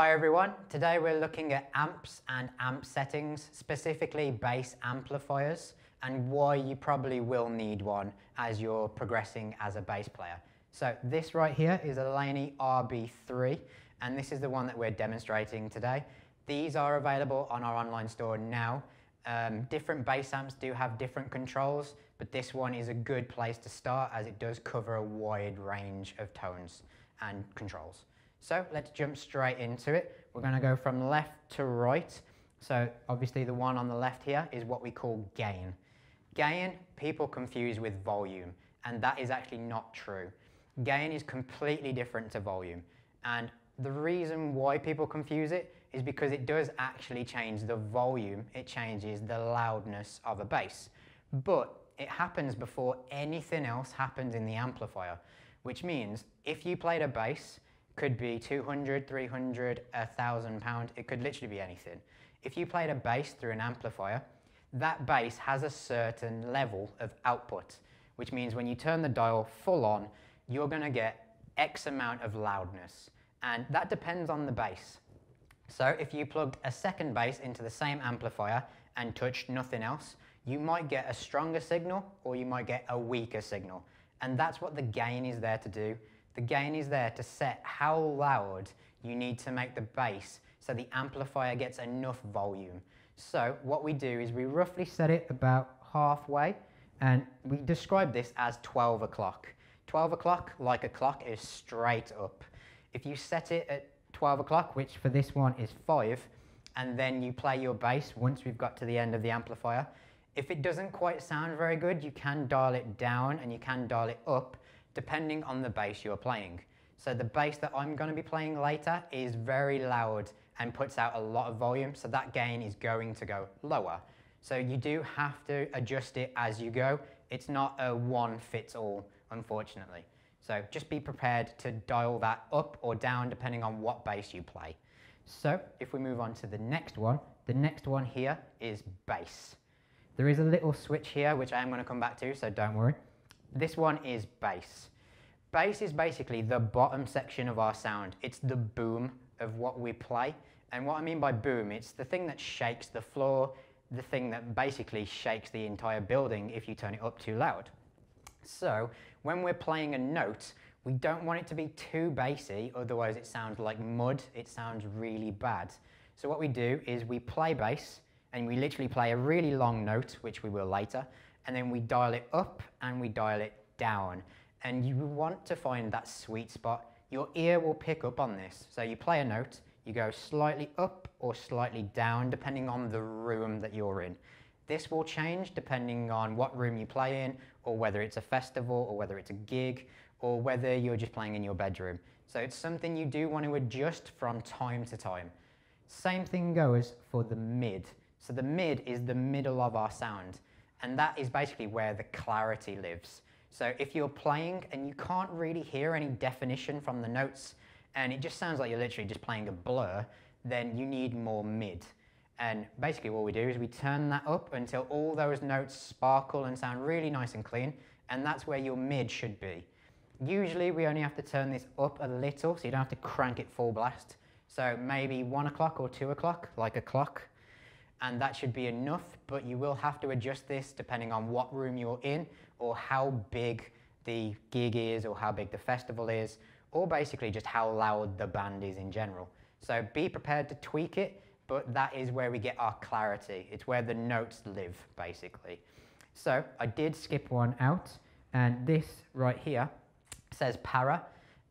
Hi everyone, today we're looking at amps and amp settings, specifically bass amplifiers, and why you probably will need one as you're progressing as a bass player. So this right here is a Laney RB3, and this is the one that we're demonstrating today. These are available on our online store now. Um, different bass amps do have different controls, but this one is a good place to start as it does cover a wide range of tones and controls. So let's jump straight into it. We're going to go from left to right. So obviously the one on the left here is what we call gain. Gain people confuse with volume, and that is actually not true. Gain is completely different to volume, and the reason why people confuse it is because it does actually change the volume, it changes the loudness of a bass. But it happens before anything else happens in the amplifier, which means if you played a bass could be 200, 300, 1,000 pound. It could literally be anything. If you played a bass through an amplifier, that bass has a certain level of output, which means when you turn the dial full on, you're going to get X amount of loudness. And that depends on the bass. So if you plugged a second bass into the same amplifier and touched nothing else, you might get a stronger signal or you might get a weaker signal. And that's what the gain is there to do. The gain is there to set how loud you need to make the bass so the amplifier gets enough volume. So what we do is we roughly set it about halfway and we describe this as 12 o'clock. 12 o'clock, like a clock, is straight up. If you set it at 12 o'clock, which for this one is 5, and then you play your bass once we've got to the end of the amplifier, if it doesn't quite sound very good, you can dial it down and you can dial it up depending on the bass you're playing. So the bass that I'm going to be playing later is very loud and puts out a lot of volume, so that gain is going to go lower. So you do have to adjust it as you go. It's not a one fits all, unfortunately. So just be prepared to dial that up or down depending on what bass you play. So if we move on to the next one, the next one here is bass. There is a little switch here which I am going to come back to, so don't worry. This one is bass. Bass is basically the bottom section of our sound. It's the boom of what we play. And what I mean by boom, it's the thing that shakes the floor, the thing that basically shakes the entire building if you turn it up too loud. So when we're playing a note, we don't want it to be too bassy, otherwise it sounds like mud, it sounds really bad. So what we do is we play bass, and we literally play a really long note, which we will later, and then we dial it up and we dial it down. And you want to find that sweet spot. Your ear will pick up on this. So you play a note, you go slightly up or slightly down depending on the room that you're in. This will change depending on what room you play in or whether it's a festival or whether it's a gig or whether you're just playing in your bedroom. So it's something you do want to adjust from time to time. Same thing goes for the mid. So the mid is the middle of our sound. And that is basically where the clarity lives. So if you're playing and you can't really hear any definition from the notes, and it just sounds like you're literally just playing a blur, then you need more mid. And basically what we do is we turn that up until all those notes sparkle and sound really nice and clean, and that's where your mid should be. Usually we only have to turn this up a little, so you don't have to crank it full blast. So maybe one o'clock or two o'clock, like a clock and that should be enough, but you will have to adjust this depending on what room you're in or how big the gig is or how big the festival is or basically just how loud the band is in general. So be prepared to tweak it, but that is where we get our clarity. It's where the notes live, basically. So I did skip one out, and this right here says para,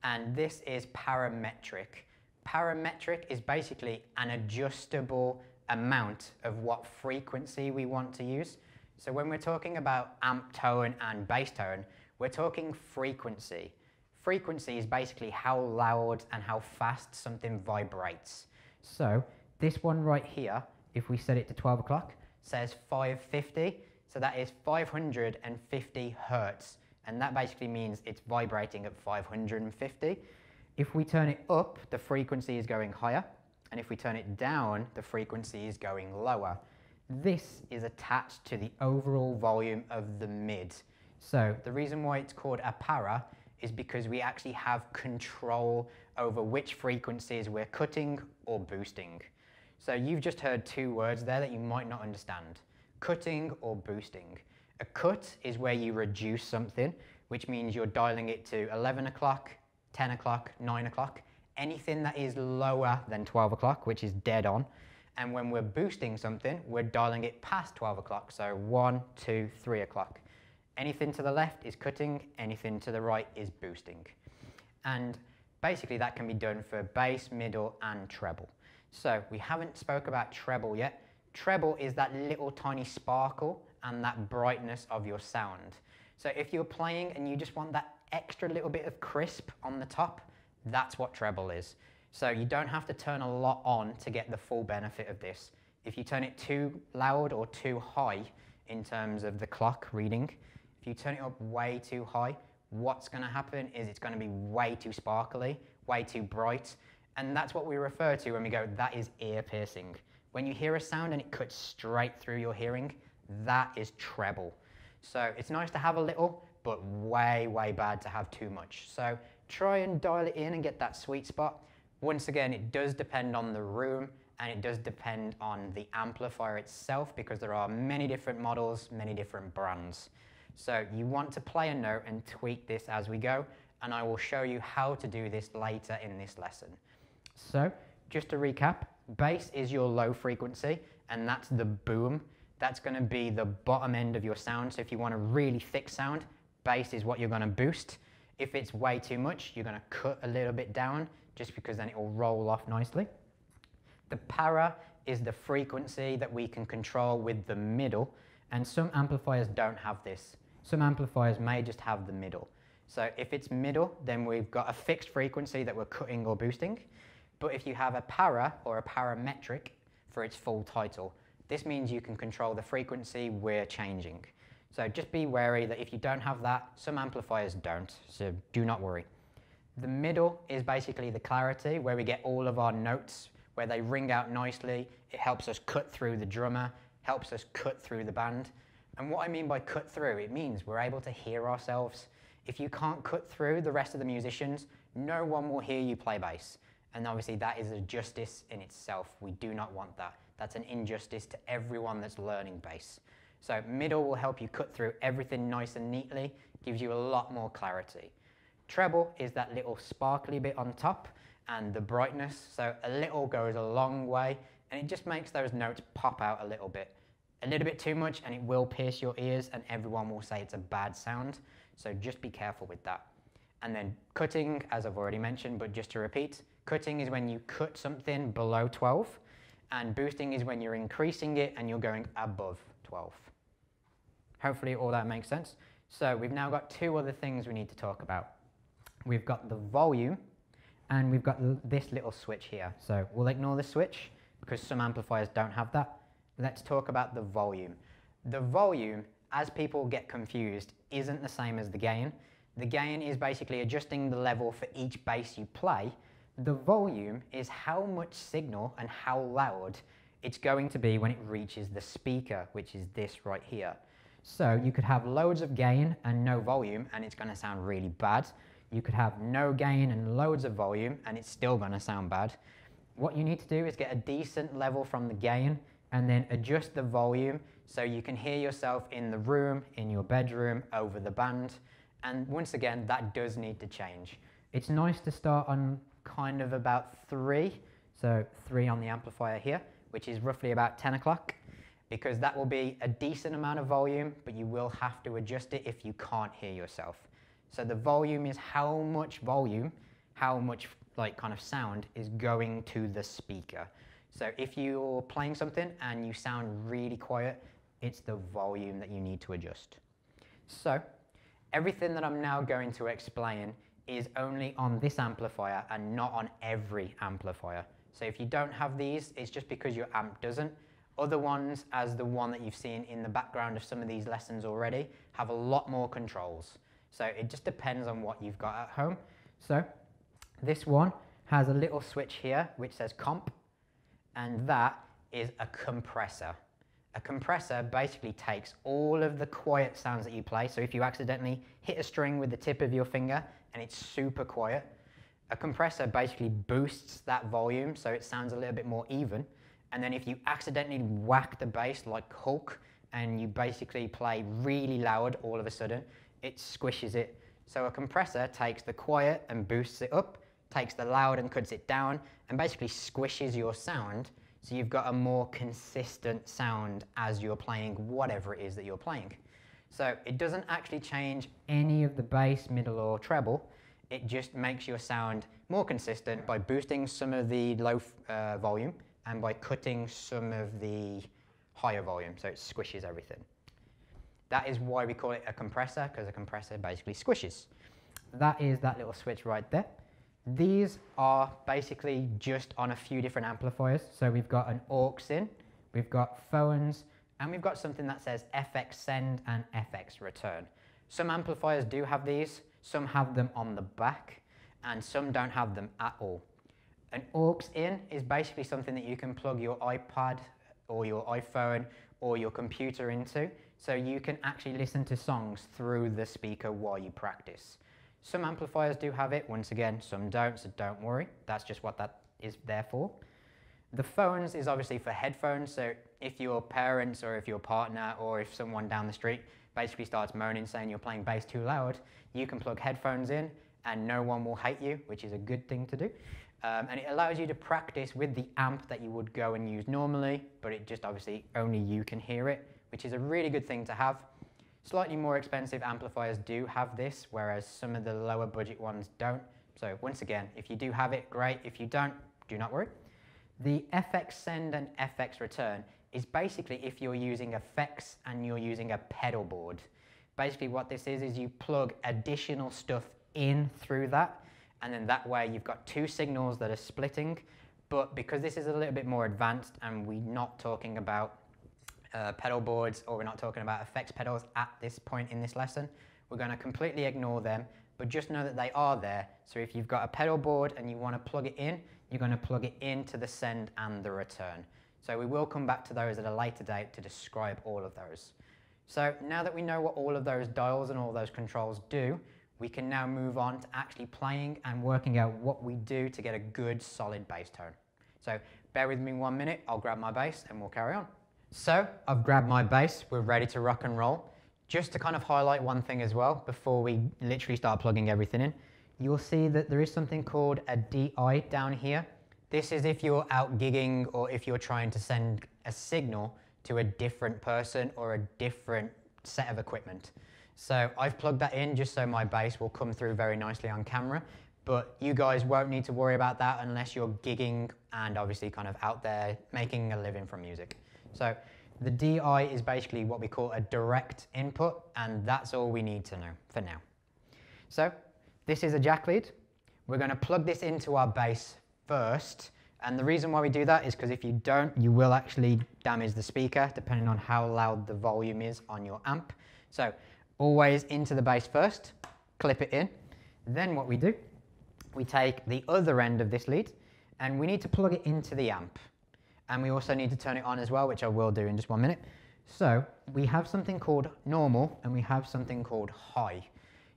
and this is parametric. Parametric is basically an adjustable amount of what frequency we want to use. So when we're talking about amp tone and bass tone, we're talking frequency. Frequency is basically how loud and how fast something vibrates. So this one right here, if we set it to 12 o'clock, says 550. So that is 550 hertz. And that basically means it's vibrating at 550. If we turn it up, the frequency is going higher. And if we turn it down, the frequency is going lower. This is attached to the overall volume of the mid. So the reason why it's called a para is because we actually have control over which frequencies we're cutting or boosting. So you've just heard two words there that you might not understand, cutting or boosting. A cut is where you reduce something, which means you're dialing it to 11 o'clock, 10 o'clock, 9 o'clock, anything that is lower than 12 o'clock, which is dead on. And when we're boosting something, we're dialing it past 12 o'clock, so 1, 2, 3 o'clock. Anything to the left is cutting, anything to the right is boosting. And basically that can be done for bass, middle, and treble. So we haven't spoke about treble yet. Treble is that little tiny sparkle and that brightness of your sound. So if you're playing and you just want that extra little bit of crisp on the top, that's what treble is. So you don't have to turn a lot on to get the full benefit of this. If you turn it too loud or too high in terms of the clock reading, if you turn it up way too high, what's going to happen is it's going to be way too sparkly, way too bright, and that's what we refer to when we go, that is ear piercing. When you hear a sound and it cuts straight through your hearing, that is treble. So it's nice to have a little, but way, way bad to have too much. So try and dial it in and get that sweet spot. Once again, it does depend on the room and it does depend on the amplifier itself because there are many different models, many different brands. So you want to play a note and tweak this as we go, and I will show you how to do this later in this lesson. So just to recap, bass is your low frequency and that's the boom. That's going to be the bottom end of your sound. So if you want a really thick sound, bass is what you're going to boost. If it's way too much, you're going to cut a little bit down just because then it will roll off nicely. The para is the frequency that we can control with the middle and some amplifiers don't have this. Some amplifiers may just have the middle. So if it's middle, then we've got a fixed frequency that we're cutting or boosting. But if you have a para or a parametric for its full title, this means you can control the frequency we're changing. So just be wary that if you don't have that, some amplifiers don't, so do not worry. The middle is basically the clarity where we get all of our notes, where they ring out nicely. It helps us cut through the drummer, helps us cut through the band. And what I mean by cut through, it means we're able to hear ourselves. If you can't cut through the rest of the musicians, no one will hear you play bass. And obviously that is a justice in itself. We do not want that. That's an injustice to everyone that's learning bass. So middle will help you cut through everything nice and neatly, gives you a lot more clarity. Treble is that little sparkly bit on top and the brightness. So a little goes a long way and it just makes those notes pop out a little bit. A little bit too much and it will pierce your ears and everyone will say it's a bad sound. So just be careful with that. And then cutting, as I've already mentioned, but just to repeat, Cutting is when you cut something below 12, and boosting is when you're increasing it and you're going above 12. Hopefully all that makes sense. So we've now got two other things we need to talk about. We've got the volume, and we've got this little switch here. So we'll ignore the switch, because some amplifiers don't have that. Let's talk about the volume. The volume, as people get confused, isn't the same as the gain. The gain is basically adjusting the level for each bass you play, the volume is how much signal and how loud it's going to be when it reaches the speaker, which is this right here. So you could have loads of gain and no volume and it's going to sound really bad. You could have no gain and loads of volume and it's still going to sound bad. What you need to do is get a decent level from the gain and then adjust the volume so you can hear yourself in the room, in your bedroom, over the band. And once again, that does need to change. It's nice to start on kind of about three, so three on the amplifier here, which is roughly about 10 o'clock, because that will be a decent amount of volume, but you will have to adjust it if you can't hear yourself. So the volume is how much volume, how much like kind of sound is going to the speaker. So if you're playing something and you sound really quiet, it's the volume that you need to adjust. So everything that I'm now going to explain is only on this amplifier and not on every amplifier. So if you don't have these, it's just because your amp doesn't. Other ones, as the one that you've seen in the background of some of these lessons already, have a lot more controls. So it just depends on what you've got at home. So this one has a little switch here which says comp, and that is a compressor. A compressor basically takes all of the quiet sounds that you play. So if you accidentally hit a string with the tip of your finger and it's super quiet, a compressor basically boosts that volume so it sounds a little bit more even. And then if you accidentally whack the bass like Hulk and you basically play really loud all of a sudden, it squishes it. So a compressor takes the quiet and boosts it up, takes the loud and cuts it down, and basically squishes your sound so you've got a more consistent sound as you're playing whatever it is that you're playing. So it doesn't actually change any of the bass, middle, or treble. It just makes your sound more consistent by boosting some of the low uh, volume and by cutting some of the higher volume, so it squishes everything. That is why we call it a compressor, because a compressor basically squishes. That is that little switch right there. These are basically just on a few different amplifiers. So we've got an aux in, we've got phones, and we've got something that says FX send and FX return. Some amplifiers do have these, some have them on the back, and some don't have them at all. An aux in is basically something that you can plug your iPad or your iPhone or your computer into, so you can actually listen to songs through the speaker while you practice. Some amplifiers do have it, once again, some don't, so don't worry. That's just what that is there for. The phones is obviously for headphones, so if your parents or if your partner or if someone down the street basically starts moaning saying you're playing bass too loud, you can plug headphones in and no one will hate you, which is a good thing to do. Um, and it allows you to practice with the amp that you would go and use normally, but it just obviously only you can hear it, which is a really good thing to have. Slightly more expensive amplifiers do have this, whereas some of the lower budget ones don't. So once again, if you do have it, great. If you don't, do not worry. The FX send and FX return is basically if you're using effects and you're using a pedal board. Basically what this is, is you plug additional stuff in through that, and then that way you've got two signals that are splitting, but because this is a little bit more advanced and we're not talking about uh, pedal boards or we're not talking about effects pedals at this point in this lesson. We're going to completely ignore them, but just know that they are there. So if you've got a pedal board and you want to plug it in, you're going to plug it into the send and the return. So we will come back to those at a later date to describe all of those. So now that we know what all of those dials and all those controls do, we can now move on to actually playing and working out what we do to get a good solid bass tone. So bear with me one minute, I'll grab my bass and we'll carry on. So I've grabbed my bass, we're ready to rock and roll. Just to kind of highlight one thing as well, before we literally start plugging everything in, you'll see that there is something called a DI down here. This is if you're out gigging or if you're trying to send a signal to a different person or a different set of equipment. So I've plugged that in just so my bass will come through very nicely on camera, but you guys won't need to worry about that unless you're gigging and obviously kind of out there making a living from music. So the DI is basically what we call a direct input, and that's all we need to know for now. So this is a jack lead. We're going to plug this into our bass first, and the reason why we do that is because if you don't, you will actually damage the speaker, depending on how loud the volume is on your amp. So always into the bass first, clip it in. Then what we do, we take the other end of this lead, and we need to plug it into the amp and we also need to turn it on as well, which I will do in just one minute. So we have something called normal and we have something called high.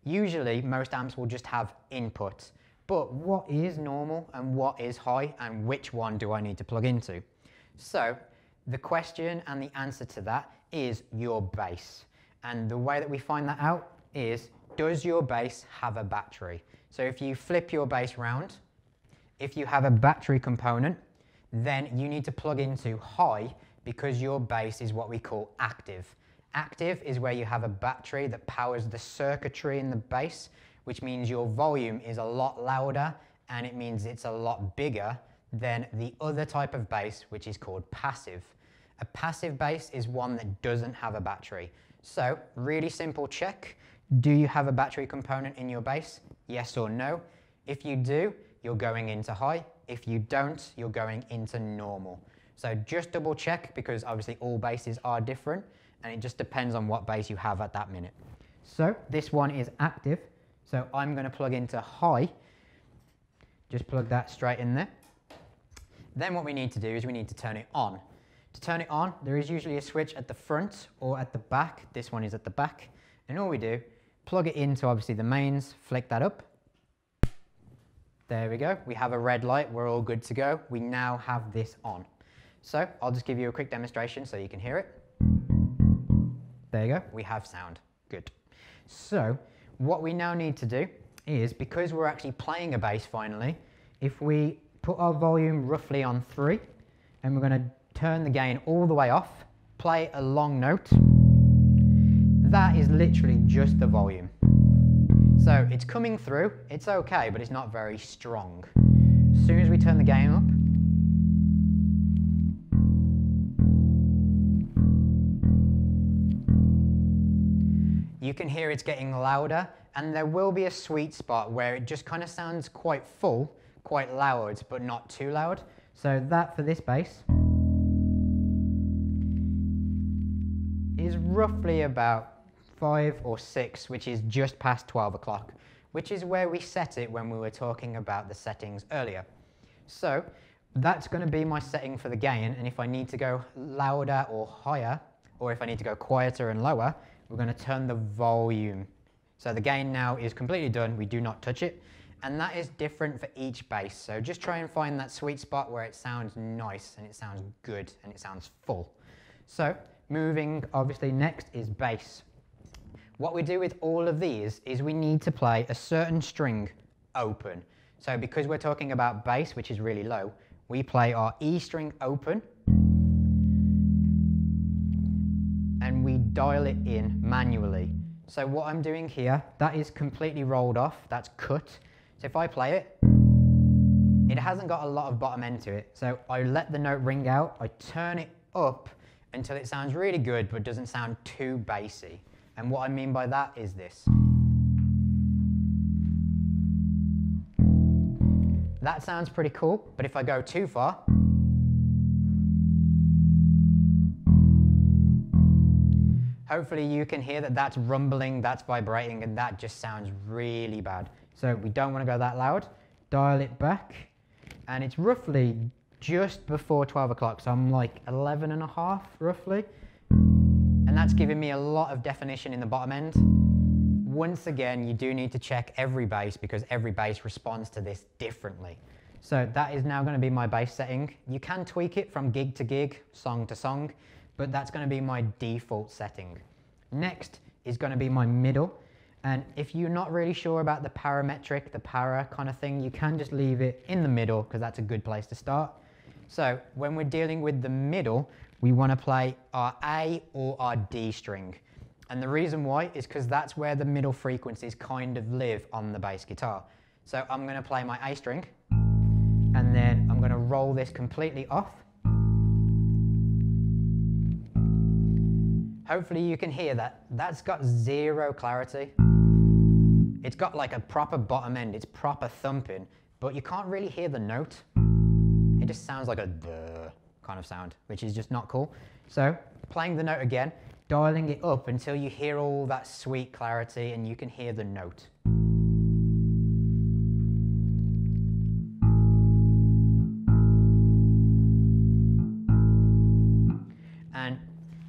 Usually most amps will just have input, but what is normal and what is high and which one do I need to plug into? So the question and the answer to that is your bass. And the way that we find that out is, does your bass have a battery? So if you flip your bass round, if you have a battery component, then you need to plug into high because your bass is what we call active. Active is where you have a battery that powers the circuitry in the bass, which means your volume is a lot louder and it means it's a lot bigger than the other type of bass, which is called passive. A passive bass is one that doesn't have a battery. So, really simple check. Do you have a battery component in your bass? Yes or no? If you do, you're going into high. If you don't, you're going into normal. So just double check because obviously all basses are different and it just depends on what bass you have at that minute. So this one is active. So I'm going to plug into high. Just plug that straight in there. Then what we need to do is we need to turn it on. To turn it on, there is usually a switch at the front or at the back. This one is at the back. And all we do, plug it into obviously the mains, flick that up. There we go. We have a red light. We're all good to go. We now have this on. So I'll just give you a quick demonstration so you can hear it. There you go. We have sound. Good. So what we now need to do is, because we're actually playing a bass finally, if we put our volume roughly on three, and we're going to turn the gain all the way off, play a long note, that is literally just the volume. So it's coming through, it's okay, but it's not very strong. As soon as we turn the gain up, you can hear it's getting louder and there will be a sweet spot where it just kind of sounds quite full, quite loud, but not too loud. So that for this bass is roughly about five or six, which is just past 12 o'clock, which is where we set it when we were talking about the settings earlier. So that's going to be my setting for the gain, and if I need to go louder or higher, or if I need to go quieter and lower, we're going to turn the volume. So the gain now is completely done. We do not touch it. And that is different for each bass. So just try and find that sweet spot where it sounds nice and it sounds good and it sounds full. So moving obviously next is bass. What we do with all of these is we need to play a certain string open. So because we're talking about bass, which is really low, we play our E string open dial it in manually. So what I'm doing here, that is completely rolled off, that's cut. So if I play it, it hasn't got a lot of bottom end to it. So I let the note ring out, I turn it up until it sounds really good but doesn't sound too bassy. And what I mean by that is this. That sounds pretty cool, but if I go too far, Hopefully you can hear that that's rumbling, that's vibrating, and that just sounds really bad. So we don't want to go that loud. Dial it back, and it's roughly just before 12 o'clock, so I'm like 11 and a half, roughly. And that's giving me a lot of definition in the bottom end. Once again, you do need to check every bass because every bass responds to this differently. So that is now going to be my bass setting. You can tweak it from gig to gig, song to song but that's going to be my default setting. Next is going to be my middle. And if you're not really sure about the parametric, the para kind of thing, you can just leave it in the middle because that's a good place to start. So when we're dealing with the middle, we want to play our A or our D string. And the reason why is because that's where the middle frequencies kind of live on the bass guitar. So I'm going to play my A string and then I'm going to roll this completely off Hopefully you can hear that. That's got zero clarity. It's got like a proper bottom end, it's proper thumping, but you can't really hear the note. It just sounds like a duh kind of sound, which is just not cool. So playing the note again, dialing it up until you hear all that sweet clarity and you can hear the note.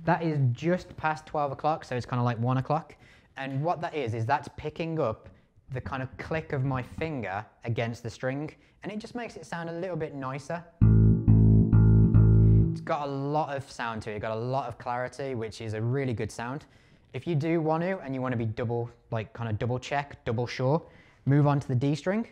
That is just past 12 o'clock, so it's kind of like 1 o'clock. And what that is, is that's picking up the kind of click of my finger against the string, and it just makes it sound a little bit nicer. It's got a lot of sound to it, got a lot of clarity, which is a really good sound. If you do want to, and you want to be double, like kind of double check, double sure, move on to the D string.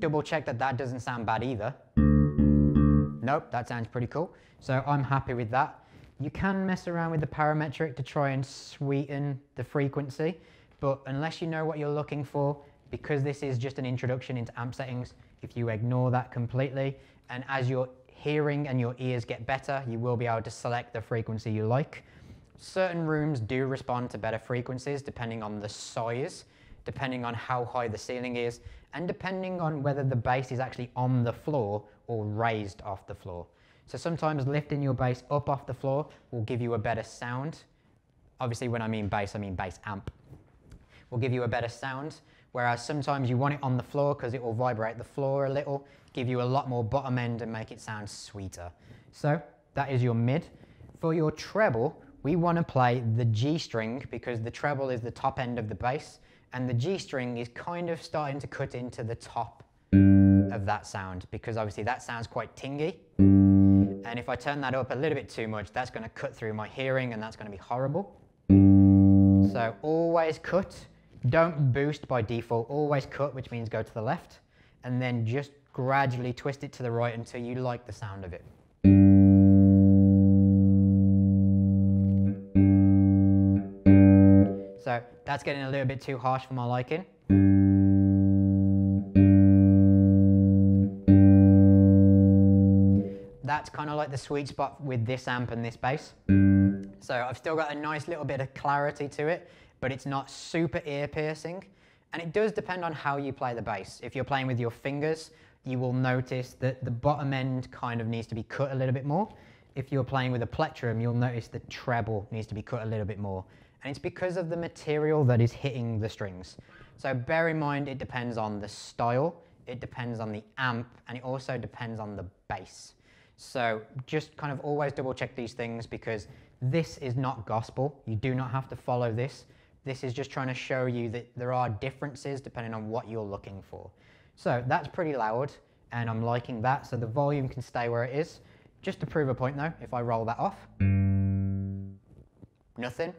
Double check that that doesn't sound bad either. Nope, that sounds pretty cool. So I'm happy with that. You can mess around with the parametric to try and sweeten the frequency, but unless you know what you're looking for, because this is just an introduction into amp settings, if you ignore that completely, and as your hearing and your ears get better, you will be able to select the frequency you like. Certain rooms do respond to better frequencies depending on the size, depending on how high the ceiling is, and depending on whether the bass is actually on the floor or raised off the floor. So sometimes lifting your bass up off the floor will give you a better sound. Obviously when I mean bass, I mean bass amp. Will give you a better sound. Whereas sometimes you want it on the floor because it will vibrate the floor a little, give you a lot more bottom end and make it sound sweeter. So that is your mid. For your treble, we want to play the G string because the treble is the top end of the bass and the G string is kind of starting to cut into the top of that sound because obviously that sounds quite tingy. And if I turn that up a little bit too much, that's going to cut through my hearing and that's going to be horrible. So always cut. Don't boost by default. Always cut, which means go to the left. And then just gradually twist it to the right until you like the sound of it. So that's getting a little bit too harsh for my liking. That's kind of like the sweet spot with this amp and this bass. So I've still got a nice little bit of clarity to it, but it's not super ear piercing. And it does depend on how you play the bass. If you're playing with your fingers, you will notice that the bottom end kind of needs to be cut a little bit more. If you're playing with a plectrum, you'll notice the treble needs to be cut a little bit more. And it's because of the material that is hitting the strings. So bear in mind, it depends on the style, it depends on the amp, and it also depends on the bass. So just kind of always double check these things because this is not gospel. You do not have to follow this. This is just trying to show you that there are differences depending on what you're looking for. So that's pretty loud and I'm liking that. So the volume can stay where it is. Just to prove a point though, if I roll that off, nothing,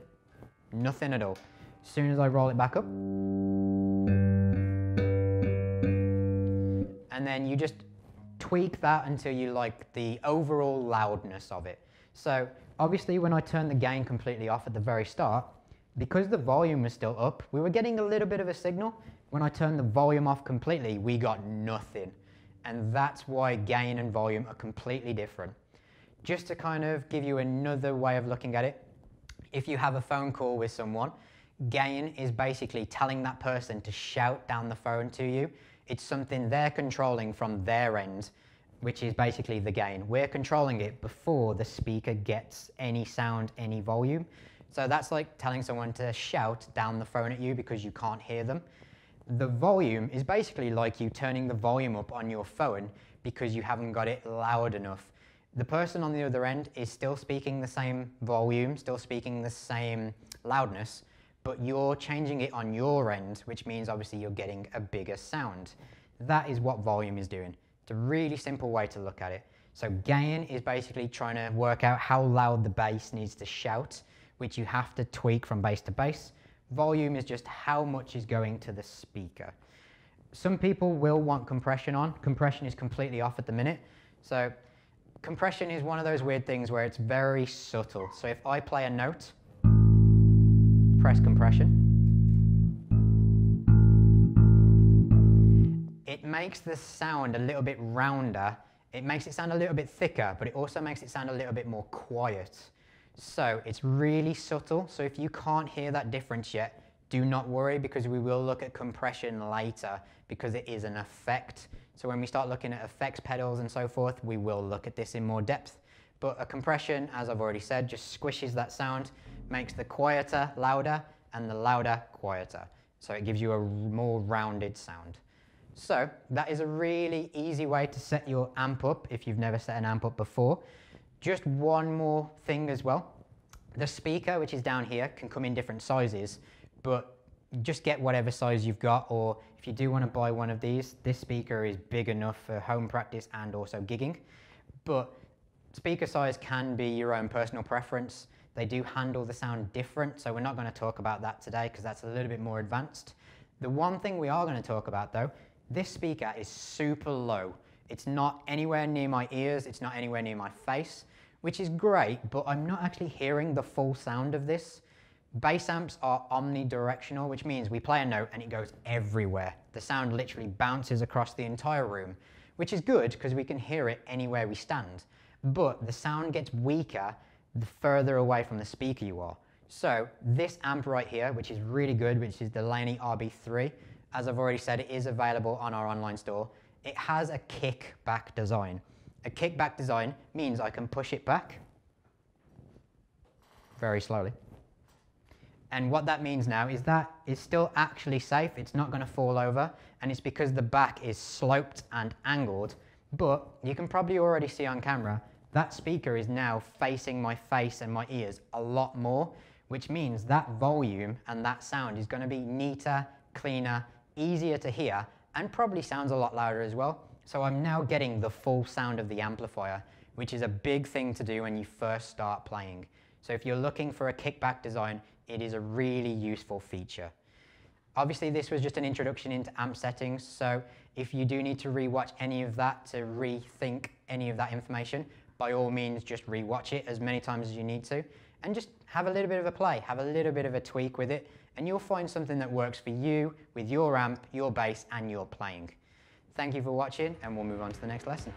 nothing at all. As soon as I roll it back up, and then you just tweak that until you like the overall loudness of it. So obviously when I turned the gain completely off at the very start, because the volume was still up, we were getting a little bit of a signal. When I turned the volume off completely, we got nothing. And that's why gain and volume are completely different. Just to kind of give you another way of looking at it, if you have a phone call with someone, gain is basically telling that person to shout down the phone to you it's something they're controlling from their end, which is basically the gain. We're controlling it before the speaker gets any sound, any volume. So that's like telling someone to shout down the phone at you because you can't hear them. The volume is basically like you turning the volume up on your phone because you haven't got it loud enough. The person on the other end is still speaking the same volume, still speaking the same loudness, but you're changing it on your end, which means obviously you're getting a bigger sound. That is what volume is doing. It's a really simple way to look at it. So gain is basically trying to work out how loud the bass needs to shout, which you have to tweak from bass to bass. Volume is just how much is going to the speaker. Some people will want compression on. Compression is completely off at the minute. So compression is one of those weird things where it's very subtle. So if I play a note, press compression. It makes the sound a little bit rounder. It makes it sound a little bit thicker, but it also makes it sound a little bit more quiet. So it's really subtle. So if you can't hear that difference yet, do not worry because we will look at compression later because it is an effect. So when we start looking at effects pedals and so forth, we will look at this in more depth. But a compression, as I've already said, just squishes that sound makes the quieter louder and the louder quieter. So it gives you a more rounded sound. So that is a really easy way to set your amp up if you've never set an amp up before. Just one more thing as well. The speaker, which is down here, can come in different sizes, but just get whatever size you've got, or if you do want to buy one of these, this speaker is big enough for home practice and also gigging. But speaker size can be your own personal preference. They do handle the sound different, so we're not going to talk about that today because that's a little bit more advanced. The one thing we are going to talk about though, this speaker is super low. It's not anywhere near my ears, it's not anywhere near my face, which is great, but I'm not actually hearing the full sound of this. Bass amps are omnidirectional, which means we play a note and it goes everywhere. The sound literally bounces across the entire room, which is good because we can hear it anywhere we stand. But the sound gets weaker the further away from the speaker you are. So this amp right here, which is really good, which is the Laney RB3, as I've already said, it is available on our online store. It has a kickback design. A kickback design means I can push it back very slowly. And what that means now is that it's still actually safe. It's not going to fall over. And it's because the back is sloped and angled. But you can probably already see on camera that speaker is now facing my face and my ears a lot more, which means that volume and that sound is going to be neater, cleaner, easier to hear, and probably sounds a lot louder as well. So I'm now getting the full sound of the amplifier, which is a big thing to do when you first start playing. So if you're looking for a kickback design, it is a really useful feature. Obviously, this was just an introduction into amp settings, so if you do need to rewatch any of that to rethink any of that information, by all means, just rewatch it as many times as you need to, and just have a little bit of a play, have a little bit of a tweak with it, and you'll find something that works for you with your amp, your bass, and your playing. Thank you for watching, and we'll move on to the next lesson.